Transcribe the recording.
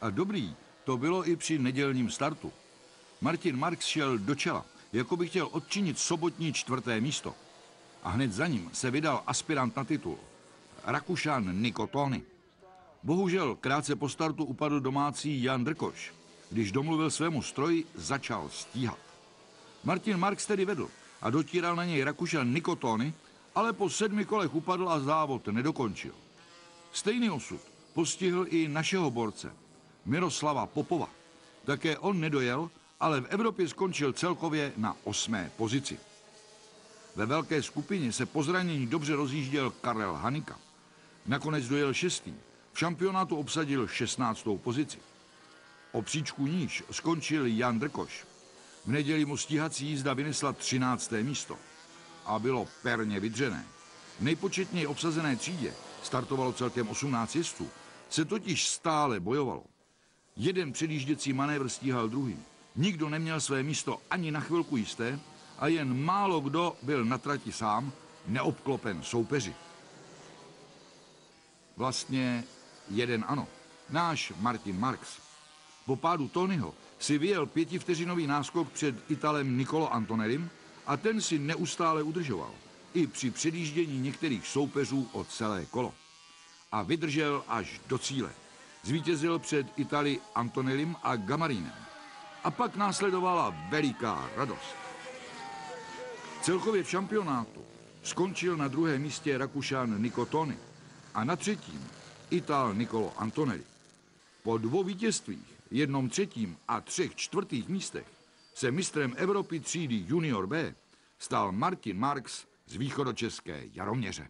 A dobrý to bylo i při nedělním startu. Martin Marx šel do čela, jako by chtěl odčinit sobotní čtvrté místo. A hned za ním se vydal aspirant na titul, Rakušan Nikotony. Bohužel krátce po startu upadl domácí Jan Drkoš. Když domluvil svému stroji, začal stíhat. Martin Marx tedy vedl a dotíral na něj Rakušan Nikotony, ale po sedmi kolech upadl a závod nedokončil. Stejný osud postihl i našeho borce, Miroslava Popova. Také on nedojel, ale v Evropě skončil celkově na osmé pozici. Ve velké skupině se po zranění dobře rozjížděl Karel Hanika. Nakonec dojel šestý. V šampionátu obsadil 16. pozici. O příčku níž skončil Jan Drkoš. V neděli mu stíhací jízda vynesla 13. místo. A bylo perně vydřené. V nejpočetněji obsazené třídě startovalo celkem 18 jezdců, se totiž stále bojovalo. Jeden předjížděcí manévr stíhal druhý. Nikdo neměl své místo ani na chvilku jisté a jen málo kdo byl na trati sám, neobklopen soupeři. Vlastně jeden ano, náš Martin Marx. Po pádu Tonyho si vyjel pětivteřinový náskok před Italem Nicolo Antonelim a ten si neustále udržoval, i při předjíždění některých soupeřů o celé kolo. A vydržel až do cíle. Zvítězil před Itali Antonelim a Gamarinem. A pak následovala veliká radost. Celkově v šampionátu skončil na druhém místě Rakušan Niko Tony a na třetím Ital Nicolo Antonelli. Po dvou vítězstvích, jednom třetím a třech čtvrtých místech se mistrem Evropy třídy Junior B stal Martin Marx z východočeské Jaroměře.